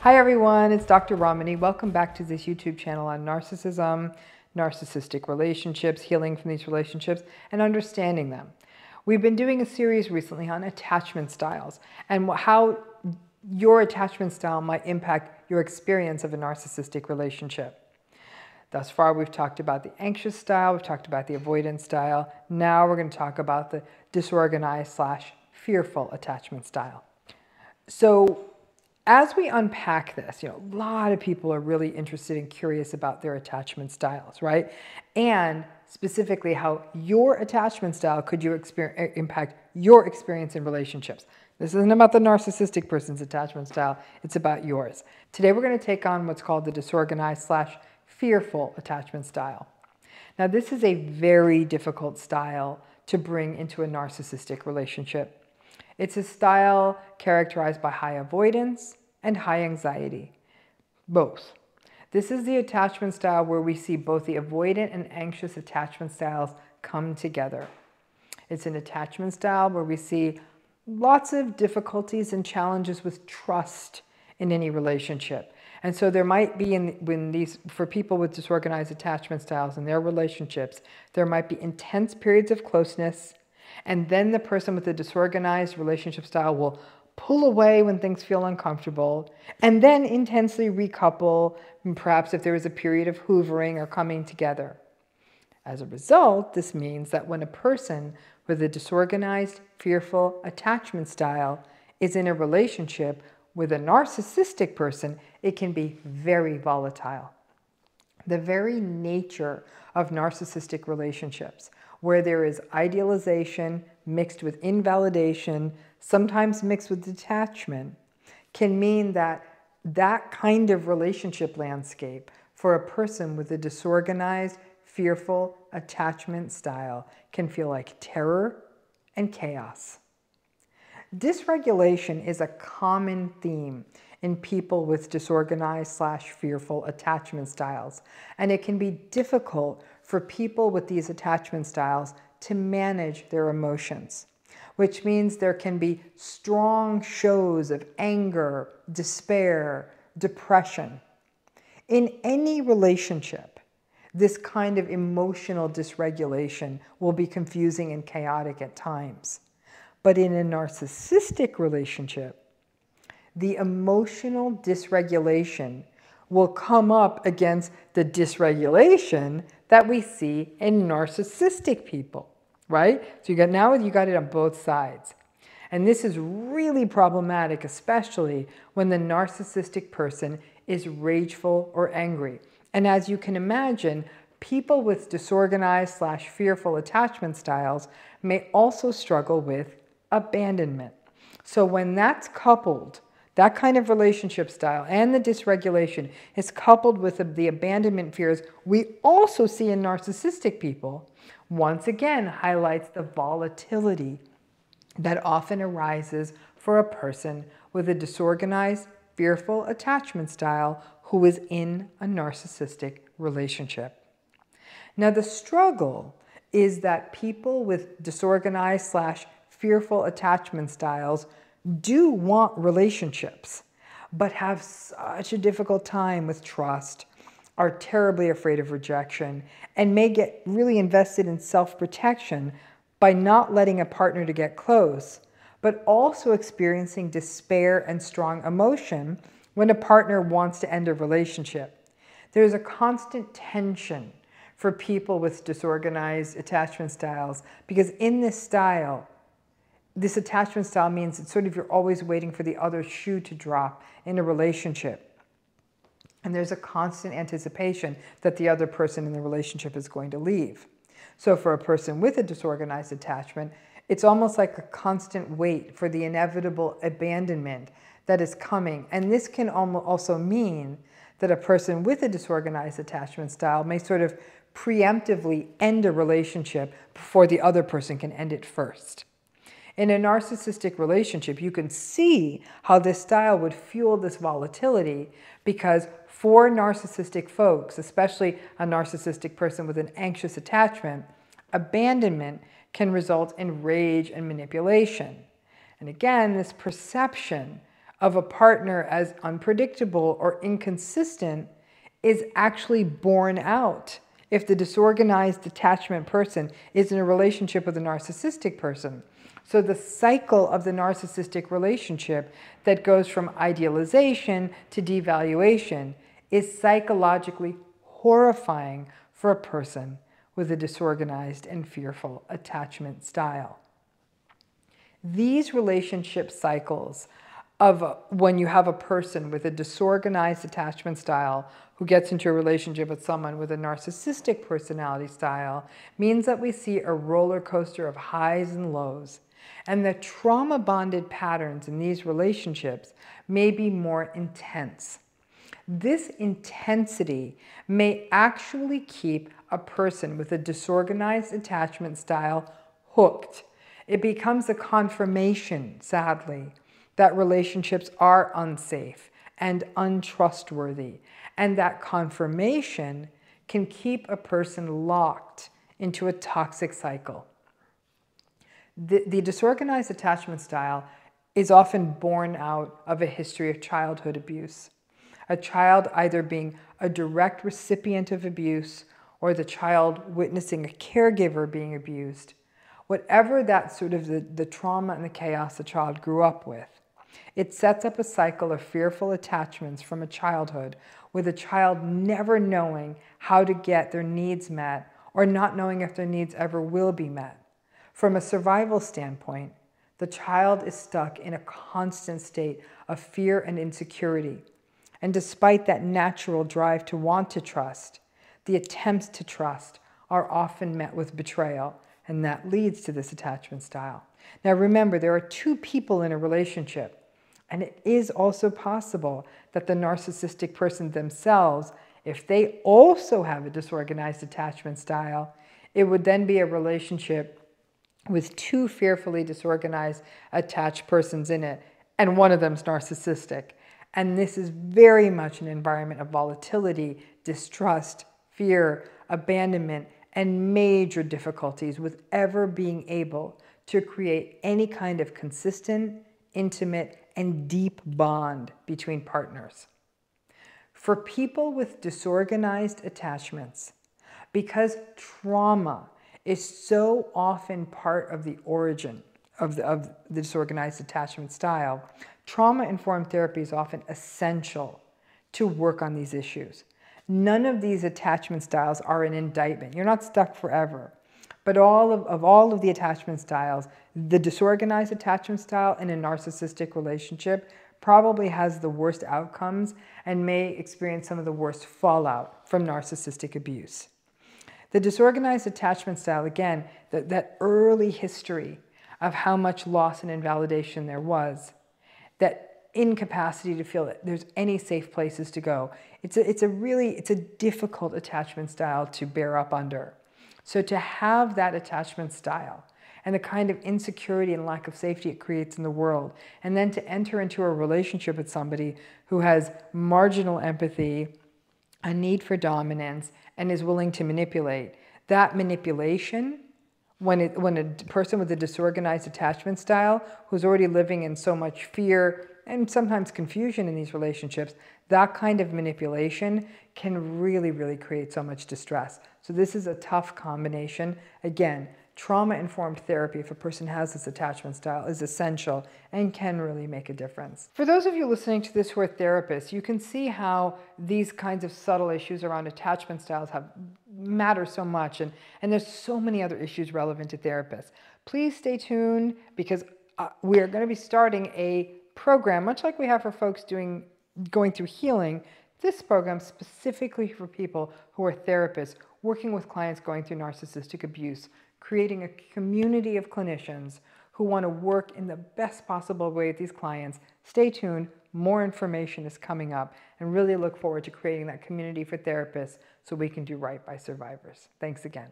Hi everyone, it's Dr. Ramani. Welcome back to this YouTube channel on narcissism, narcissistic relationships, healing from these relationships, and understanding them. We've been doing a series recently on attachment styles and how your attachment style might impact your experience of a narcissistic relationship. Thus far, we've talked about the anxious style, we've talked about the avoidance style. Now we're going to talk about the disorganized slash fearful attachment style. So as we unpack this, you know, a lot of people are really interested and curious about their attachment styles, right? And specifically how your attachment style could you impact your experience in relationships. This isn't about the narcissistic person's attachment style, it's about yours. Today we're going to take on what's called the disorganized slash fearful attachment style. Now this is a very difficult style to bring into a narcissistic relationship. It's a style characterized by high avoidance and high anxiety, both. This is the attachment style where we see both the avoidant and anxious attachment styles come together. It's an attachment style where we see lots of difficulties and challenges with trust in any relationship. And so there might be in when these for people with disorganized attachment styles in their relationships, there might be intense periods of closeness and then the person with the disorganized relationship style will pull away when things feel uncomfortable, and then intensely recouple, perhaps if there is a period of hoovering or coming together. As a result, this means that when a person with a disorganized, fearful attachment style is in a relationship with a narcissistic person, it can be very volatile. The very nature of narcissistic relationships where there is idealization mixed with invalidation, sometimes mixed with detachment, can mean that that kind of relationship landscape for a person with a disorganized, fearful attachment style can feel like terror and chaos. Dysregulation is a common theme in people with disorganized slash fearful attachment styles, and it can be difficult for people with these attachment styles to manage their emotions, which means there can be strong shows of anger, despair, depression. In any relationship, this kind of emotional dysregulation will be confusing and chaotic at times. But in a narcissistic relationship, the emotional dysregulation will come up against the dysregulation that we see in narcissistic people, right? So you got now you got it on both sides. And this is really problematic, especially when the narcissistic person is rageful or angry. And as you can imagine, people with disorganized slash fearful attachment styles may also struggle with abandonment. So when that's coupled that kind of relationship style and the dysregulation is coupled with the abandonment fears we also see in narcissistic people, once again highlights the volatility that often arises for a person with a disorganized, fearful attachment style who is in a narcissistic relationship. Now, the struggle is that people with disorganized slash fearful attachment styles do want relationships, but have such a difficult time with trust, are terribly afraid of rejection, and may get really invested in self protection by not letting a partner to get close, but also experiencing despair and strong emotion when a partner wants to end a relationship. There's a constant tension for people with disorganized attachment styles because in this style, this attachment style means it's sort of you're always waiting for the other shoe to drop in a relationship. And there's a constant anticipation that the other person in the relationship is going to leave. So for a person with a disorganized attachment, it's almost like a constant wait for the inevitable abandonment that is coming. And this can also mean that a person with a disorganized attachment style may sort of preemptively end a relationship before the other person can end it first. In a narcissistic relationship, you can see how this style would fuel this volatility because for narcissistic folks, especially a narcissistic person with an anxious attachment, abandonment can result in rage and manipulation. And again, this perception of a partner as unpredictable or inconsistent is actually borne out if the disorganized attachment person is in a relationship with a narcissistic person. So the cycle of the narcissistic relationship that goes from idealization to devaluation is psychologically horrifying for a person with a disorganized and fearful attachment style. These relationship cycles of when you have a person with a disorganized attachment style who gets into a relationship with someone with a narcissistic personality style means that we see a roller coaster of highs and lows. And the trauma bonded patterns in these relationships may be more intense. This intensity may actually keep a person with a disorganized attachment style hooked. It becomes a confirmation, sadly, that relationships are unsafe and untrustworthy, and that confirmation can keep a person locked into a toxic cycle. The, the disorganized attachment style is often born out of a history of childhood abuse. A child either being a direct recipient of abuse or the child witnessing a caregiver being abused. Whatever that sort of the, the trauma and the chaos the child grew up with, it sets up a cycle of fearful attachments from a childhood with a child never knowing how to get their needs met or not knowing if their needs ever will be met. From a survival standpoint, the child is stuck in a constant state of fear and insecurity. And despite that natural drive to want to trust, the attempts to trust are often met with betrayal, and that leads to this attachment style. Now remember, there are two people in a relationship. And it is also possible that the narcissistic person themselves, if they also have a disorganized attachment style, it would then be a relationship with two fearfully disorganized attached persons in it, and one of them's narcissistic. And this is very much an environment of volatility, distrust, fear, abandonment, and major difficulties with ever being able to create any kind of consistent, intimate, and deep bond between partners. For people with disorganized attachments, because trauma is so often part of the origin of the, of the disorganized attachment style, trauma-informed therapy is often essential to work on these issues. None of these attachment styles are an indictment. You're not stuck forever. But all of, of all of the attachment styles, the disorganized attachment style in a narcissistic relationship probably has the worst outcomes and may experience some of the worst fallout from narcissistic abuse. The disorganized attachment style, again, that, that early history of how much loss and invalidation there was, that incapacity to feel that there's any safe places to go. It's a, it's a really, it's a difficult attachment style to bear up under. So to have that attachment style and the kind of insecurity and lack of safety it creates in the world, and then to enter into a relationship with somebody who has marginal empathy, a need for dominance, and is willing to manipulate, that manipulation when, it, when a person with a disorganized attachment style who's already living in so much fear and sometimes confusion in these relationships, that kind of manipulation can really, really create so much distress. So this is a tough combination. Again, trauma-informed therapy, if a person has this attachment style, is essential and can really make a difference. For those of you listening to this who are therapists, you can see how these kinds of subtle issues around attachment styles have matter so much, and, and there's so many other issues relevant to therapists. Please stay tuned because uh, we're going to be starting a program, much like we have for folks doing going through healing, this program specifically for people who are therapists working with clients going through narcissistic abuse, creating a community of clinicians who want to work in the best possible way with these clients. Stay tuned, more information is coming up, and really look forward to creating that community for therapists so we can do right by survivors. Thanks again.